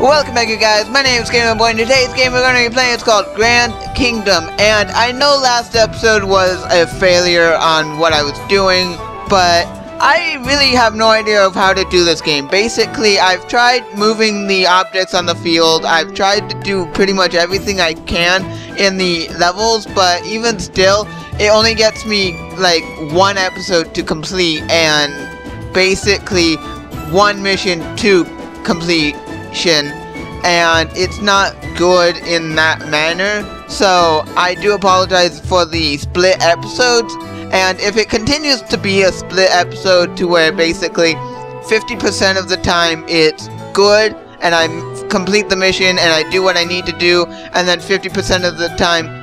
Welcome back you guys, my name is Gamer Boy and today's game we're going to be playing. Is called Grand Kingdom. And I know last episode was a failure on what I was doing but I really have no idea of how to do this game. Basically, I've tried moving the objects on the field, I've tried to do pretty much everything I can in the levels but even still, it only gets me like one episode to complete and basically one mission to and it's not good in that manner. So I do apologize for the split episodes and if it continues to be a split episode to where basically 50% of the time it's good and I complete the mission and I do what I need to do and then 50% of the time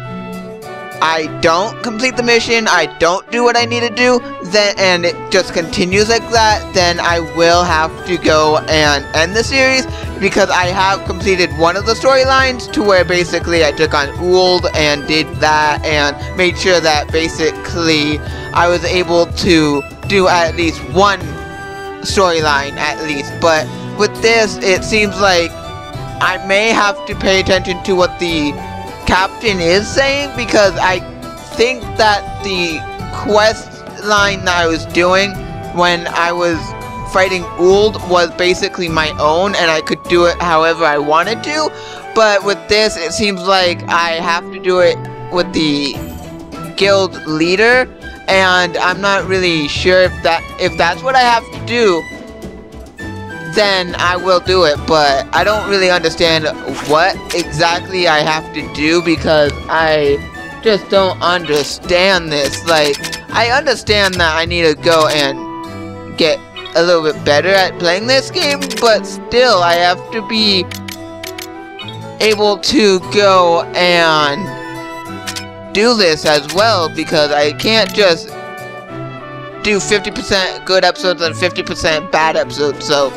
I don't complete the mission, I don't do what I need to do, then and it just continues like that, then I will have to go and end the series because I have completed one of the storylines to where basically I took on Uld and did that and made sure that basically I was able to do at least one storyline at least. But with this, it seems like I may have to pay attention to what the captain is saying because I think that the quest line that I was doing when I was fighting Uld was basically my own and I could do it however I wanted to but with this it seems like I have to do it with the guild leader and I'm not really sure if that if that's what I have to do then I will do it, but I don't really understand what exactly I have to do because I just don't understand this. Like, I understand that I need to go and get a little bit better at playing this game, but still, I have to be able to go and do this as well because I can't just do 50% good episodes and 50% bad episodes, so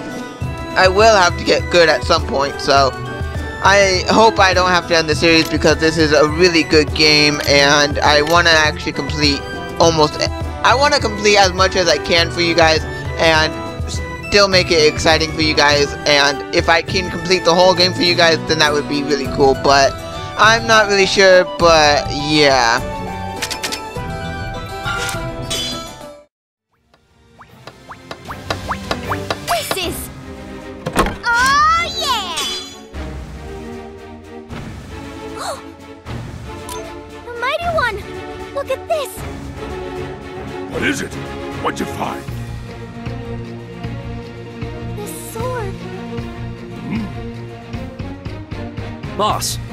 I will have to get good at some point, so I hope I don't have to end the series because this is a really good game and I want to actually complete almost I want to complete as much as I can for you guys and still make it exciting for you guys and if I can complete the whole game for you guys then that would be really cool but I'm not really sure but yeah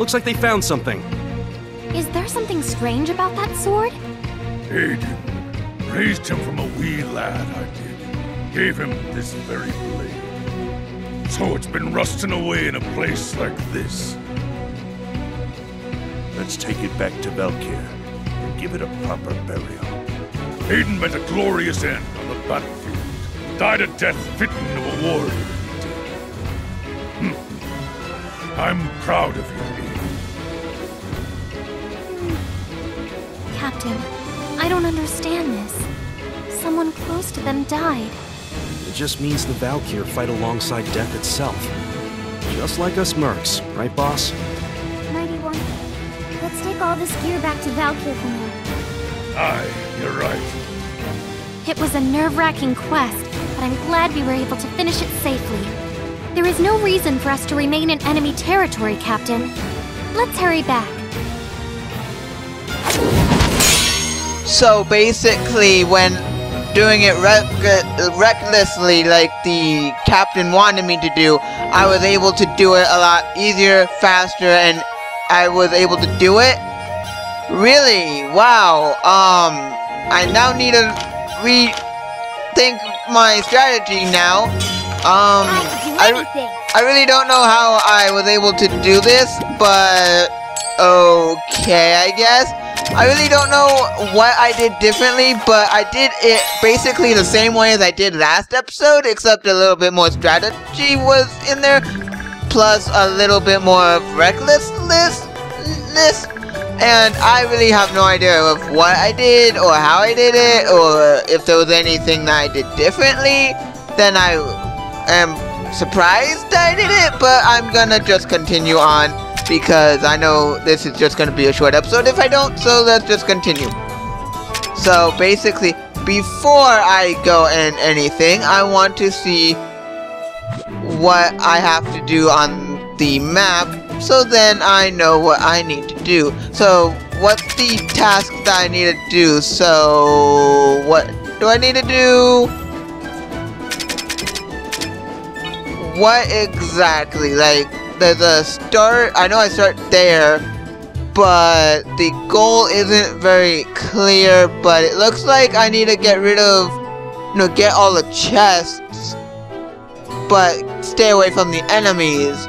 looks like they found something. Is there something strange about that sword? Aiden. Raised him from a wee lad, I did. Gave him this very blade. So it's been rusting away in a place like this. Let's take it back to Valkyr and give it a proper burial. Aiden met a glorious end on the battlefield. Died a death fitting of a warrior. Hmm. I'm proud of you, Aiden. Captain, I don't understand this. Someone close to them died. It just means the Valkyr fight alongside death itself. Just like us mercs, right, boss? Mighty One, let's take all this gear back to Valkyr for now. Aye, you're right. It was a nerve-wracking quest, but I'm glad we were able to finish it safely. There is no reason for us to remain in enemy territory, Captain. Let's hurry back. So basically, when doing it recklessly like the captain wanted me to do, I was able to do it a lot easier, faster, and I was able to do it Really? Wow. Um, I now need to rethink my strategy now. Um, I, I really don't know how I was able to do this, but okay, I guess. I really don't know what I did differently, but I did it basically the same way as I did last episode, except a little bit more strategy was in there, plus a little bit more recklessness and I really have no idea of what I did or how I did it or if there was anything that I did differently then I am surprised I did it, but I'm gonna just continue on because I know this is just gonna be a short episode if I don't, so let's just continue. So basically, before I go in anything, I want to see what I have to do on the map so then I know what I need to do. So what's the task that I need to do? So what do I need to do? What exactly? Like there's a start, I know I start there, but the goal isn't very clear, but it looks like I need to get rid of, you know, get all the chests, but stay away from the enemies,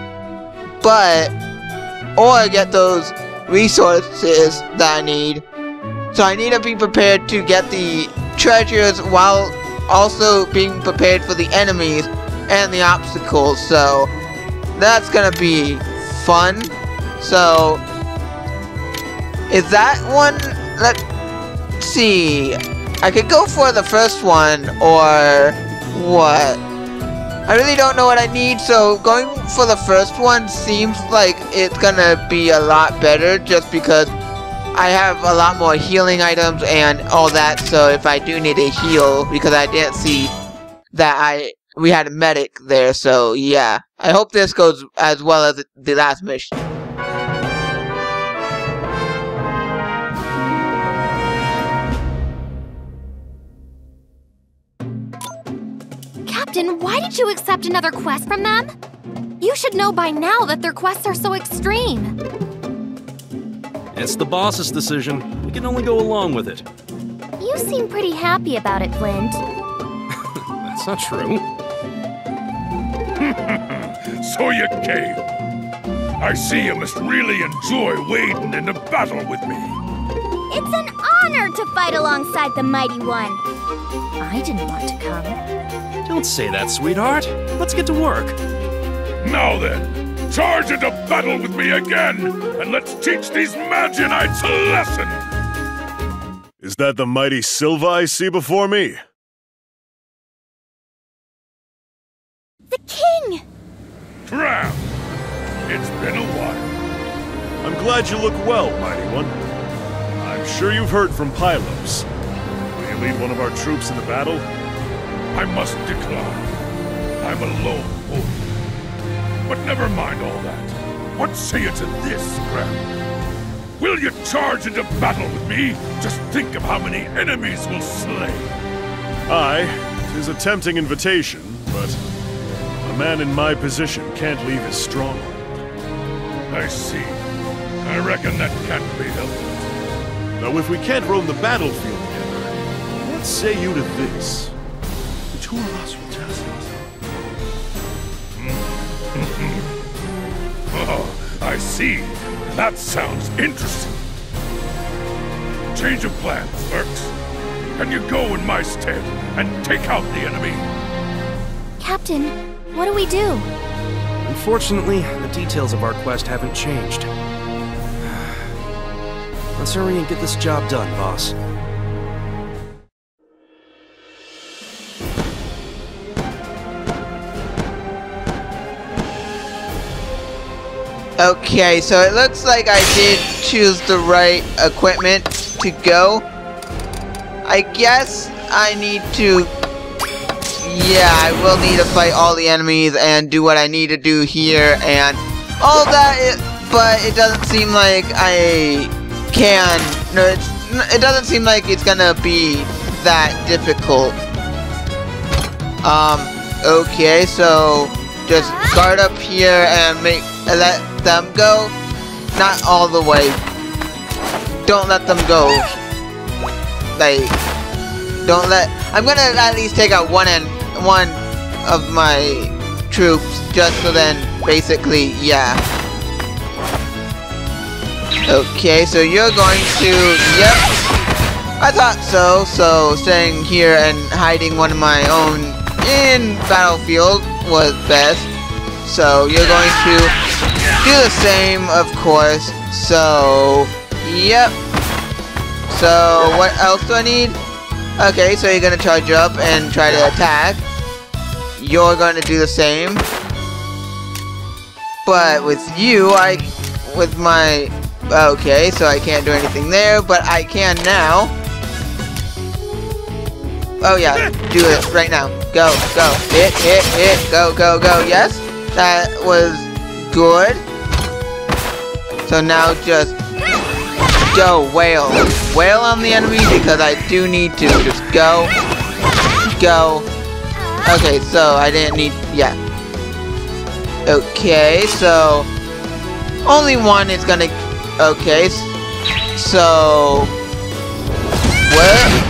but, or get those resources that I need. So I need to be prepared to get the treasures while also being prepared for the enemies and the obstacles, so that's gonna be fun. So, is that one? Let's see. I could go for the first one, or what? I really don't know what I need, so going for the first one seems like it's gonna be a lot better just because I have a lot more healing items and all that, so if I do need a heal, because I didn't see that I we had a medic there, so yeah. I hope this goes as well as the last mission. Captain, why did you accept another quest from them? You should know by now that their quests are so extreme. It's the boss's decision. We can only go along with it. You seem pretty happy about it, Flint. That's not true. so you came. I see you must really enjoy wading into battle with me. It's an honor to fight alongside the Mighty One. I didn't want to come. Don't say that, sweetheart. Let's get to work. Now then, charge into battle with me again, and let's teach these Magianites a lesson! Is that the mighty Silva I see before me? The King! Tram! It's been a while. I'm glad you look well, mighty one. I'm sure you've heard from Pylos. Will you lead one of our troops in the battle? I must decline. I'm a lone wolf. But never mind all that. What say you to this, Graham? Will you charge into battle with me? Just think of how many enemies we'll slay. Aye, tis a tempting invitation, but man in my position can't leave his stronghold. I see. I reckon that can't be helped. Though if we can't roam the battlefield together, what say you to this? The two of us will test Oh, I see. That sounds interesting. Change of plans, Mercs. Can you go in my stead and take out the enemy? Captain, what do we do? Unfortunately, the details of our quest haven't changed. Let's hurry and get this job done, boss. Okay, so it looks like I did choose the right equipment to go. I guess I need to... Yeah, I will need to fight all the enemies and do what I need to do here and all that, it, but it doesn't seem like I can... No, it's, it doesn't seem like it's gonna be that difficult. Um, okay, so just guard up here and make let them go. Not all the way. Don't let them go. Like, don't let. I'm gonna at least take out one and one of my troops, just so then, basically, yeah. Okay, so you're going to. Yep. I thought so. So staying here and hiding one of my own in battlefield was best. So you're going to do the same, of course. So, yep. So, what else do I need? Okay, so you're gonna charge up and try to attack. You're gonna do the same. But with you, I, with my, okay, so I can't do anything there, but I can now. Oh yeah, do it right now. Go, go, hit, hit, hit, go, go, go. Yes, that was good. So now just go, wail. Wail on the enemy because I do need to. Just go, go. Okay, so I didn't need, yeah. Okay, so only one is gonna, okay, so, what?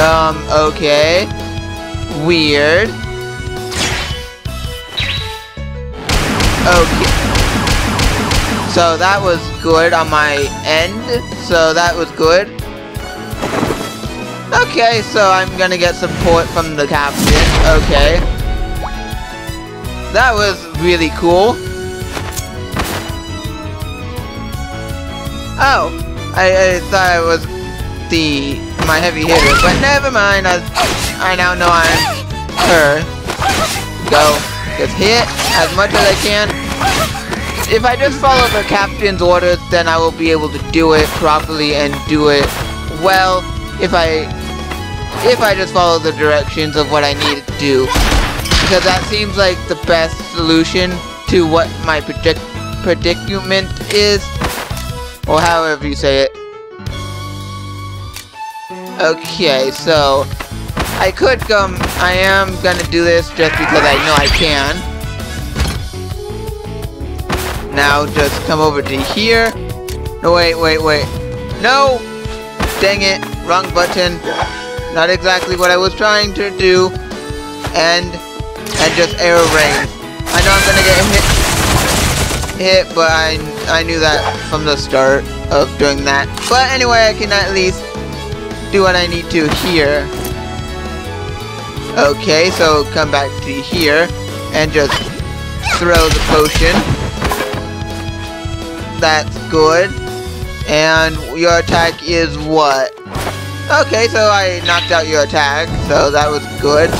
Um, okay. Weird. Okay. So that was good on my end. So that was good. Okay, so I'm gonna get support from the captain. Okay. That was really cool. Oh, I, I thought it was the my heavy hitter, but never mind. I, I now know I'm her. Go. Just hit as much as I can. If I just follow the captain's orders, then I will be able to do it properly and do it well. If I if I just follow the directions of what I need to do. Because that seems like the best solution to what my predic predicament is. Or however you say it. Okay, so I could come. I am gonna do this just because I know I can. Now just come over to here. No, wait, wait, wait. No! Dang it, wrong button. Not exactly what I was trying to do. And, and just arrow rain. I know I'm gonna get hit, hit, but I, I knew that from the start of doing that. But anyway, I can at least do what I need to here. Okay, so come back to here and just throw the potion. That's good. And your attack is what? Okay, so I knocked out your attack, so that was good.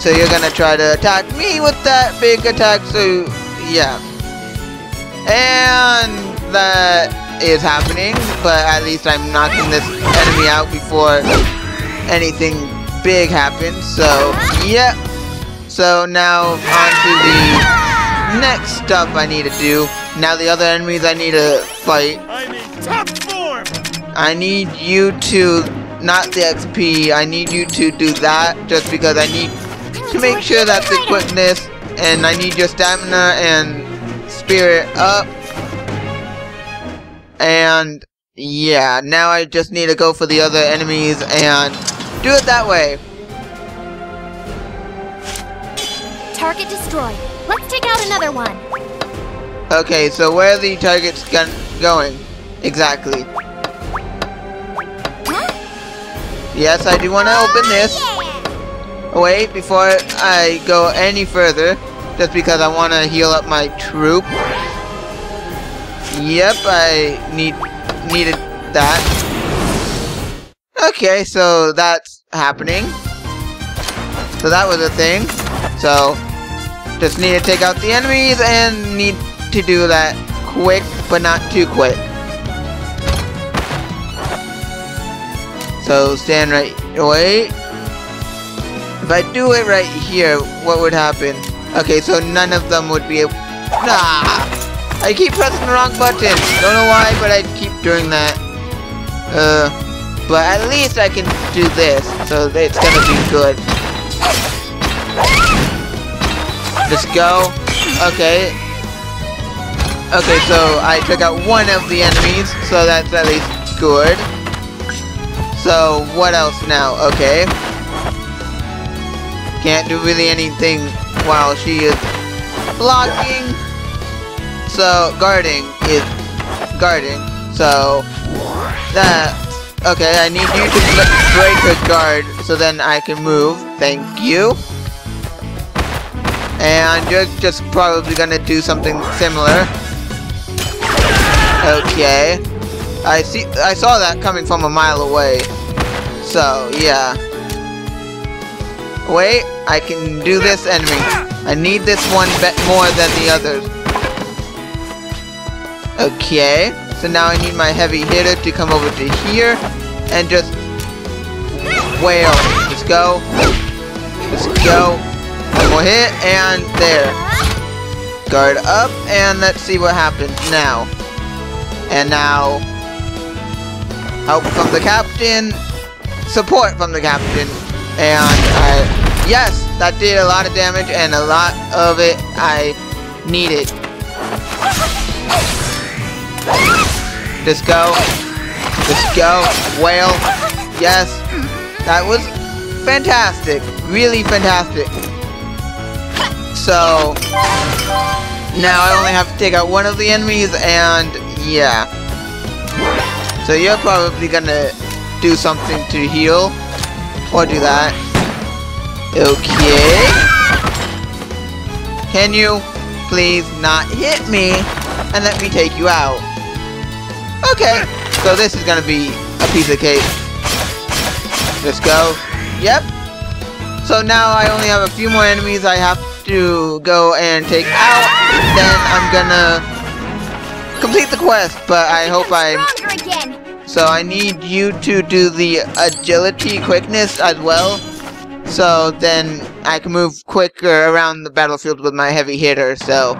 So you're gonna try to attack me with that big attack, so yeah. And that is happening, but at least I'm knocking this enemy out before anything big happens. So, yep. So now on to the next stuff I need to do. Now the other enemies I need to fight. I'm in top form! I need you to, not the XP, I need you to do that just because I need to make sure that the quickness and I need your stamina and spirit up and yeah, now I just need to go for the other enemies and do it that way. Target destroyed. Let's take out another one. Okay, so where are the targets going? Exactly. Yes, I do want to open this. Wait, before I go any further, just because I want to heal up my troop. Yep, I need needed that. Okay, so that's happening. So that was a thing. So just need to take out the enemies and need to do that quick, but not too quick. So stand right, wait. If I do it right here, what would happen? Okay, so none of them would be able, nah! I keep pressing the wrong button. Don't know why, but I keep doing that. Uh, but at least I can do this, so it's gonna be good. Just go. Okay. Okay, so I took out one of the enemies, so that's at least good. So, what else now? Okay. Can't do really anything while she is blocking. So, guarding is guarding. So, that... Okay, I need you to break her guard so then I can move. Thank you. And you're just probably gonna do something similar. Okay. I see. I saw that coming from a mile away. So, yeah. Wait, I can do this enemy. I need this one bet more than the others. Okay, so now I need my heavy hitter to come over to here and just wail. Let's go. Let's go. One more hit and there. Guard up and let's see what happens now. And now help from the captain, support from the captain, and I, yes, that did a lot of damage and a lot of it I needed. Just go. Just go. Wail. Yes. That was fantastic. Really fantastic. So, now I only have to take out one of the enemies and yeah. So you're probably gonna do something to heal. Or do that. Okay. Can you please not hit me and let me take you out? Okay. So this is gonna be a piece of cake. Let's go. Yep. So now I only have a few more enemies I have to go and take out. Then I'm gonna complete the quest, but I hope I... So I need you to do the agility quickness as well. So then I can move quicker around the battlefield with my heavy hitter. So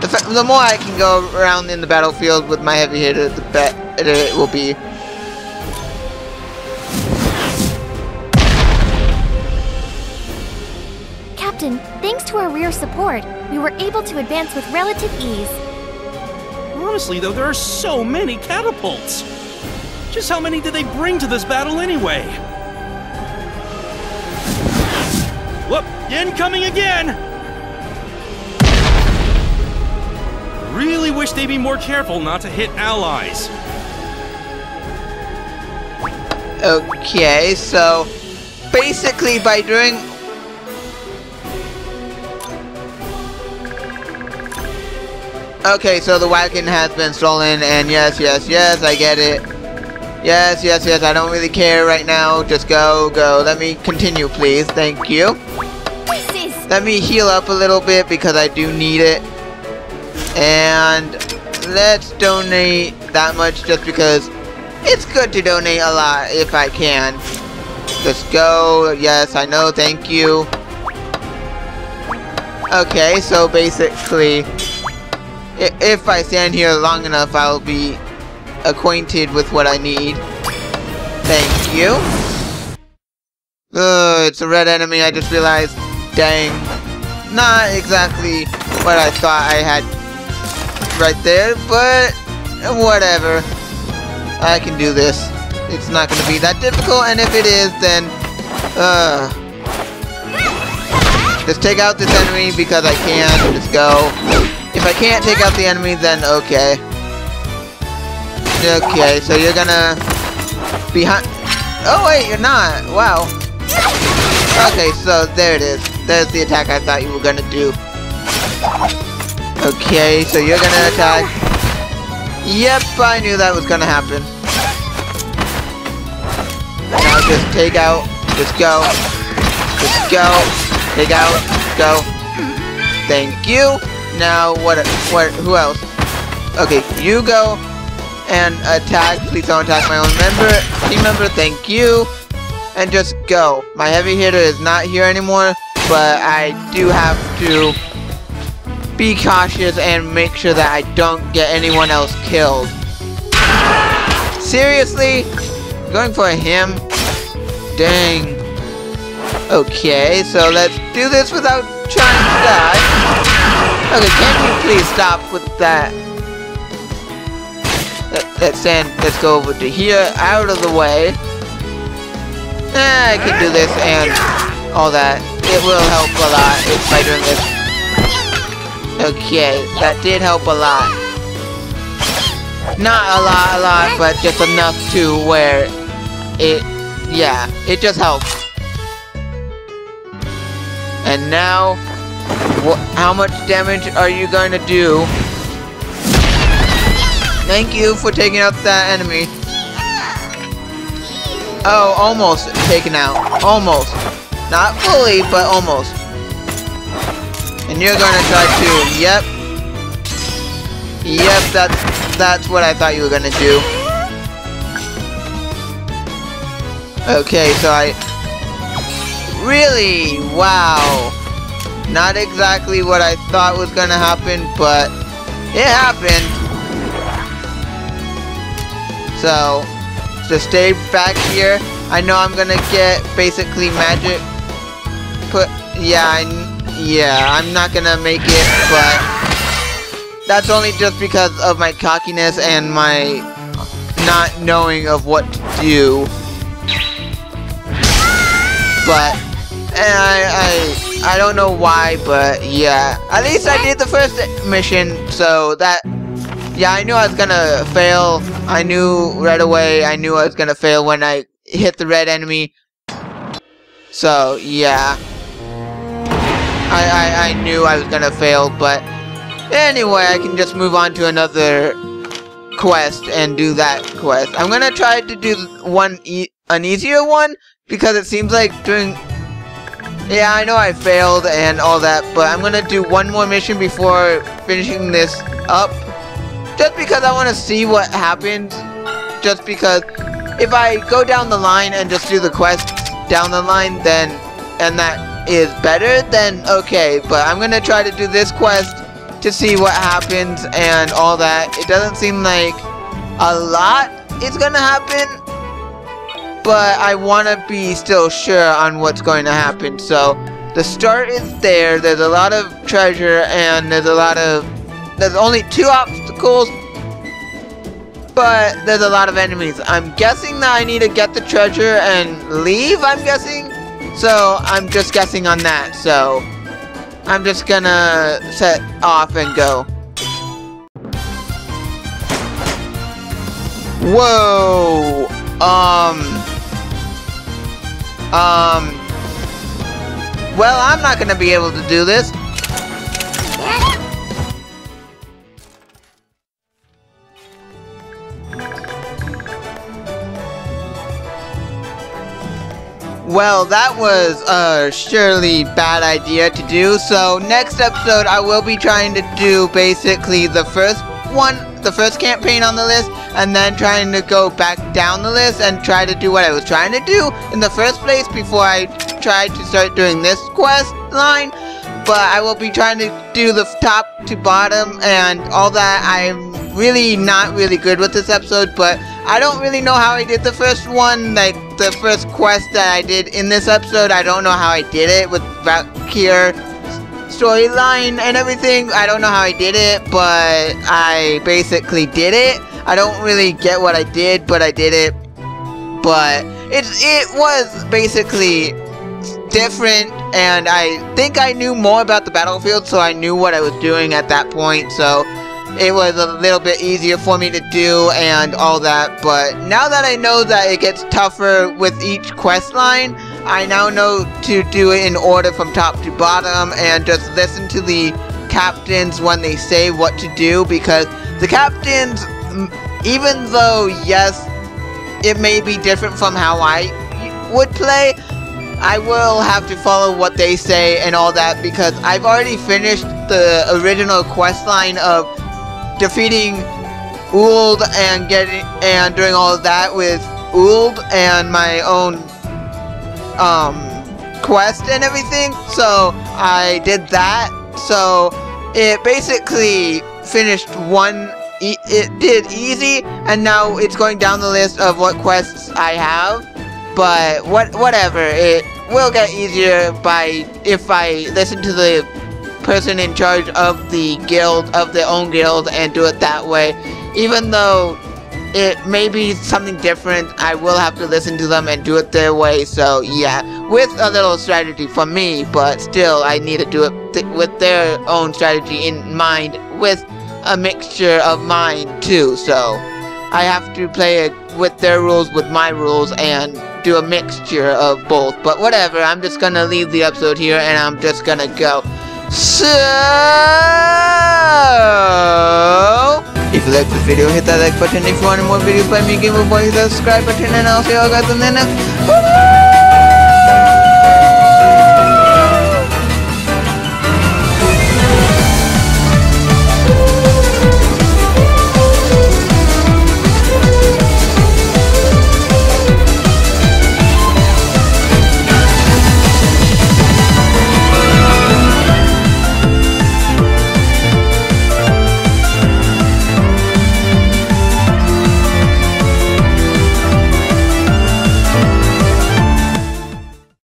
the, the more I can go around in the battlefield with my heavy hitter, the better it will be. Captain, thanks to our rear support, we were able to advance with relative ease. Honestly, though, there are so many catapults. Just how many did they bring to this battle anyway? Whoop! Incoming again! Really wish they'd be more careful not to hit allies. Okay, so basically by doing Okay, so the wagon has been stolen and yes, yes, yes, I get it. Yes, yes, yes, I don't really care right now. Just go, go. Let me continue, please. Thank you. Let me heal up a little bit because I do need it. And let's donate that much just because it's good to donate a lot if I can. Just go. Yes, I know. Thank you. Okay, so basically, if I stand here long enough, I'll be acquainted with what I need. Thank you. Ugh, it's a red enemy, I just realized. Dang. Not exactly what I thought I had right there, but whatever. I can do this. It's not going to be that difficult, and if it is, then... Uh, just take out this enemy because I can. Just go. If I can't take out the enemy, then okay. Okay, so you're gonna... Behind... Oh wait, you're not. Wow. Okay, so there it is. There's the attack I thought you were gonna do. Okay, so you're gonna attack. Yep, I knew that was gonna happen. Now just take out. Just go. Just go. Take out. Go. Thank you. Now what? What? Who else? Okay, you go and attack. Please don't attack my own member. Team member. Thank you. And just go. My heavy hitter is not here anymore, but I do have to be cautious and make sure that I don't get anyone else killed. Seriously? Going for him? Dang. Okay, so let's do this without trying to die. Okay, can you please stop with that? Let, let's send, let's go over to here, out of the way. Eh, I can do this and all that. It will help a lot if I doing this. Okay, that did help a lot. Not a lot, a lot, but just enough to where it, yeah, it just helps. And now, how much damage are you going to do? Thank you for taking out that enemy. Oh, almost taken out. Almost. Not fully, but almost. And you're gonna try to, yep. Yep, that's that's what I thought you were gonna do. Okay, so I really wow. Not exactly what I thought was gonna happen, but it happened. So, just stay back here. I know I'm gonna get basically magic. Put, yeah, I, yeah, I'm not gonna make it, but that's only just because of my cockiness and my not knowing of what to do. But, and I, I I don't know why, but yeah. At least I did the first mission, so that... Yeah, I knew I was gonna fail. I knew right away, I knew I was gonna fail when I hit the red enemy. So, yeah. I, I, I knew I was gonna fail, but... Anyway, I can just move on to another quest and do that quest. I'm gonna try to do one e an easier one because it seems like doing yeah, I know I failed and all that, but I'm gonna do one more mission before finishing this up. Just because I want to see what happens. Just because if I go down the line and just do the quest down the line, then, and that is better, then okay. But I'm gonna try to do this quest to see what happens and all that. It doesn't seem like a lot is gonna happen, but I want to be still sure on what's going to happen. So the start is there. There's a lot of treasure and there's a lot of there's only two obstacles but there's a lot of enemies. I'm guessing that I need to get the treasure and leave, I'm guessing. So I'm just guessing on that. So I'm just gonna set off and go. Whoa! Um, um, well, I'm not gonna be able to do this. Well, that was a surely bad idea to do, so next episode I will be trying to do basically the first one, the first campaign on the list, and then trying to go back down the list and try to do what I was trying to do in the first place before I tried to start doing this quest line. But I will be trying to do the top to bottom and all that. I'm really not really good with this episode, but I don't really know how I did the first one, like the first quest that I did in this episode. I don't know how I did it with Valkyr storyline and everything. I don't know how I did it, but I basically did it. I don't really get what I did, but I did it. But it, it was basically different, and I think I knew more about the battlefield, so I knew what I was doing at that point, so it was a little bit easier for me to do and all that, but now that I know that it gets tougher with each quest line, I now know to do it in order from top to bottom and just listen to the captains when they say what to do because the captains, even though yes, it may be different from how I would play, I will have to follow what they say and all that because I've already finished the original quest line of defeating Uld and getting and doing all of that with Uld and my own um quest and everything. So I did that. So it basically finished one it did easy and now it's going down the list of what quests I have but what whatever it will get easier by if I listen to the person in charge of the guild, of their own guild, and do it that way. Even though it may be something different, I will have to listen to them and do it their way, so yeah. With a little strategy for me, but still I need to do it th with their own strategy in mind, with a mixture of mine too, so I have to play it with their rules, with my rules, and do a mixture of both. But whatever, I'm just gonna leave the episode here and I'm just gonna go. So, like this video, hit that like button. If you want more videos by me, give a boy, subscribe button, and I'll see you all guys in the next